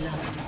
blood.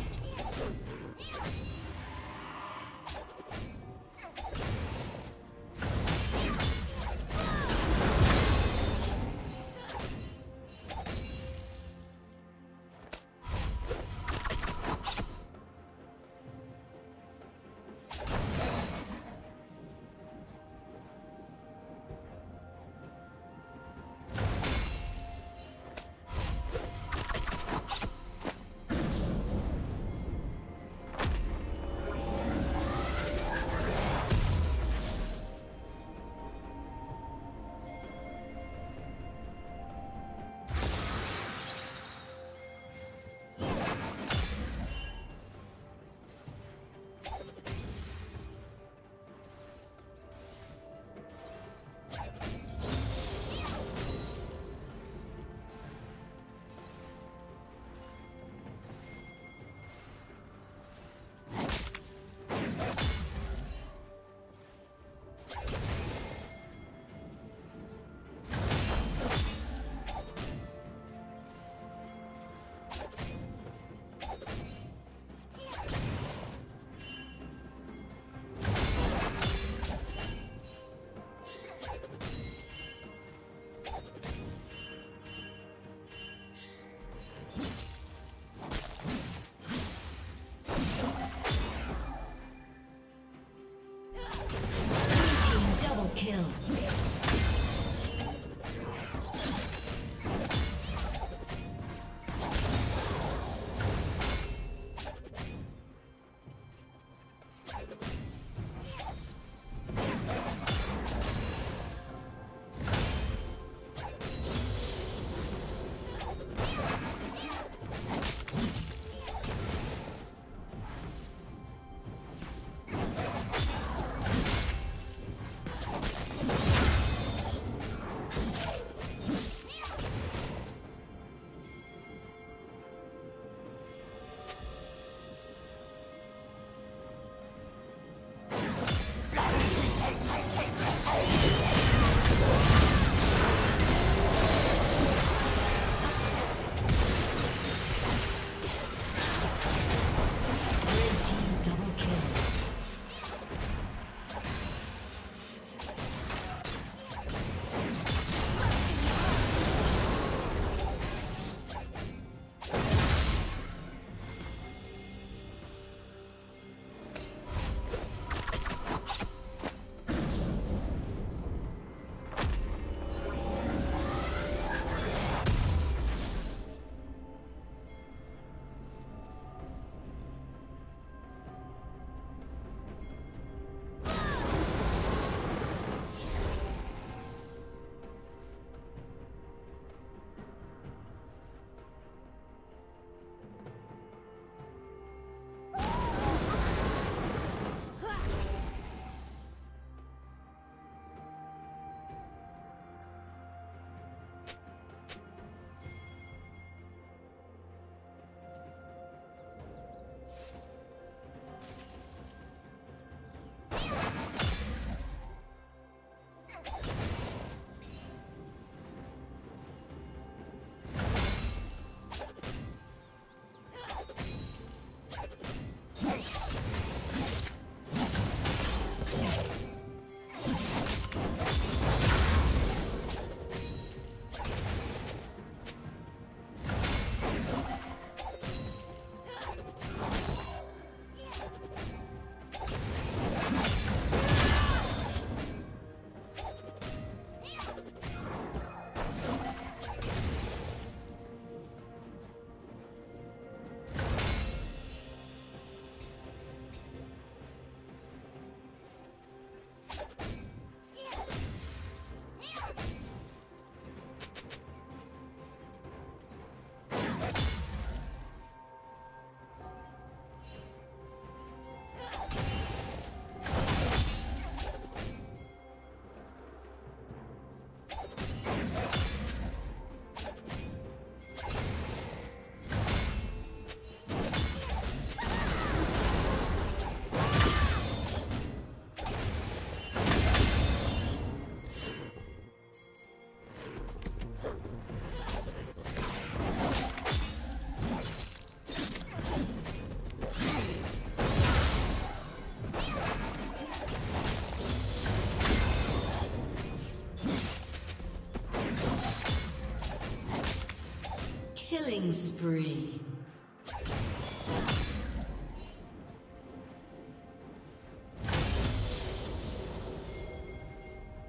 Spree.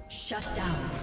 Shut down.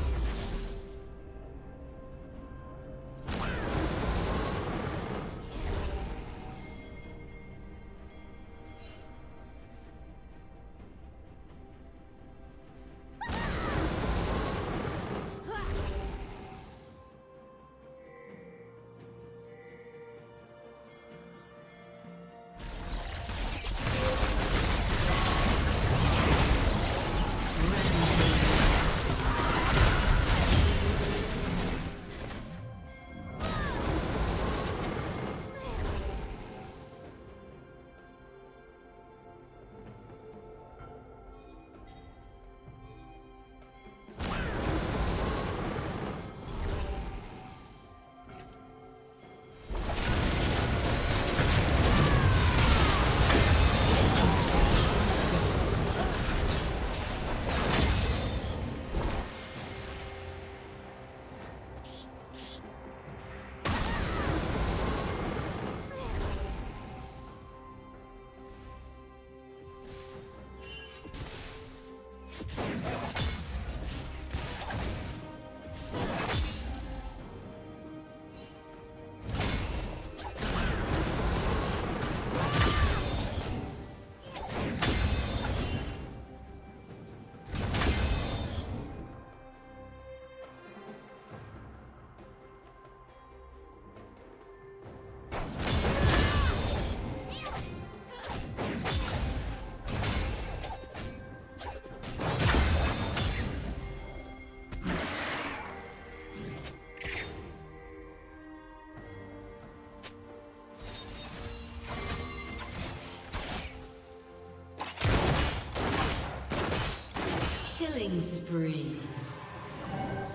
Spree.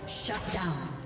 Shut down.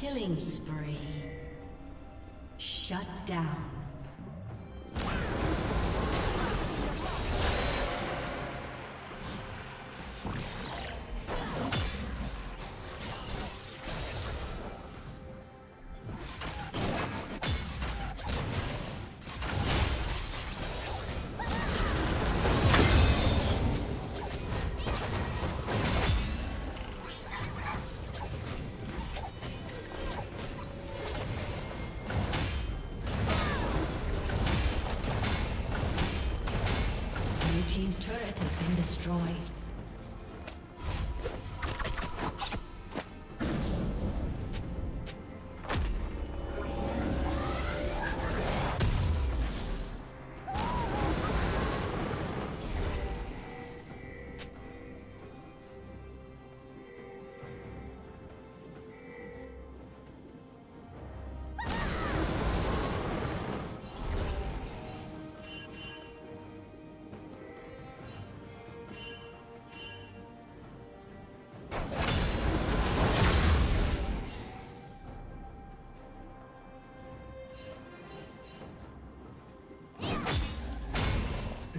Killing spree. Shut down.